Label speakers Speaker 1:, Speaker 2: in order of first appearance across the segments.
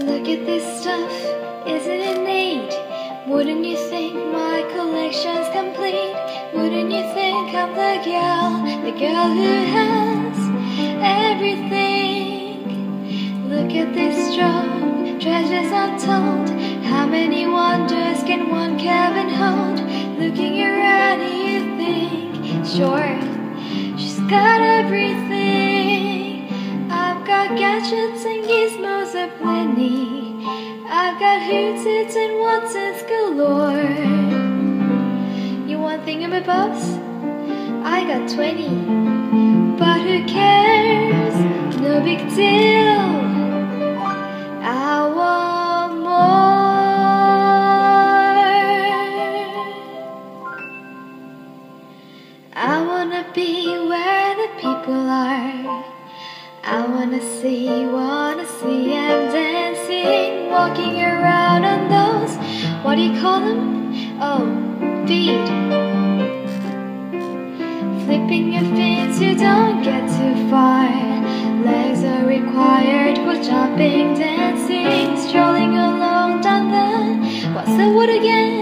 Speaker 1: Look at this stuff, isn't it neat? Wouldn't you think my collection's complete? Wouldn't you think I'm the girl, the girl who has everything? Look at this trove, treasures untold. How many wonders can one cabin hold? Looking around, you think, sure, she's got everything. Got gadgets and gizmos aplenty. I've got whozits and whatzits galore. You want thingamabobs? I got 20. But who cares? No big deal. I see, wanna see them dancing, walking around on those, what do you call them? Oh, feet. Flipping your feet, you don't get too far. Legs are required for jumping, dancing, strolling along down the, what's the word again?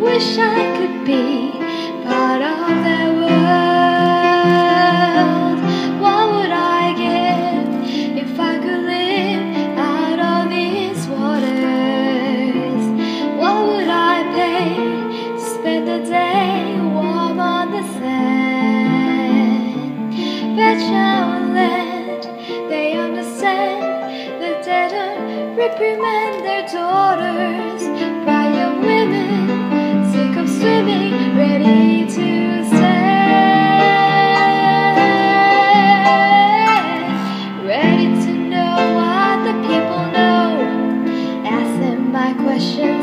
Speaker 1: Wish I could be part of their world. What would I give if I could live out of these waters? What would I pay to spend the day warm on the sand? Veteran land, they understand they don't reprimand their daughters.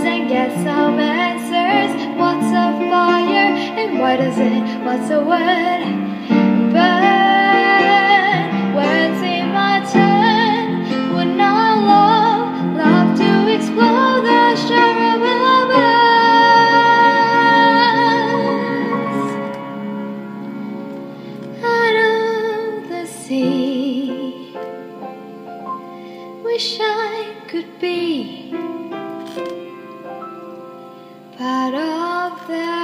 Speaker 1: And get some answers. What's a fire and why does it? What's a word? Burn. When's it my turn? Would not love, love to explode the below. Out of the sea. Wish I could be But of them.